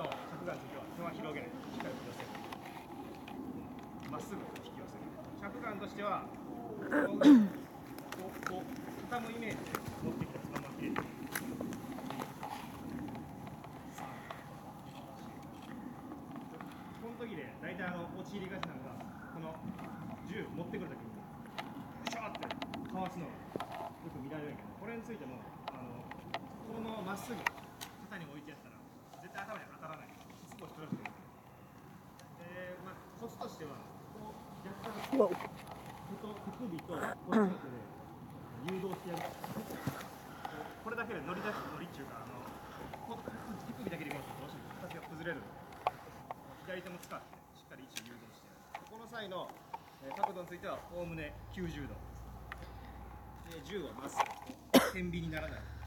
の着眼については手は広げないしっかり寄せるまっすぐ引き寄せる着眼としてはこの腕をこうこう畳むイメージで持ってきたそのまま入れてこの時で大体あの陥りがちなのがこの銃持ってくる時にシャーってかわすのがよく見られるけどこれについてもあのこのまままっすぐ肩に置いてやったら絶対頭に当たらない少し取らせてるで、まあ、コツとしてはこう若干手と手首とこっちの手で誘導してやるこれだけで乗り出す乗りっていうかあのこ手首だけで見るとどうしても形が崩れる左手も使ってしっかり位置を誘導してやるこの際のえー角度についてはおおむね90度。で銃をまっすぐ天秤にならない。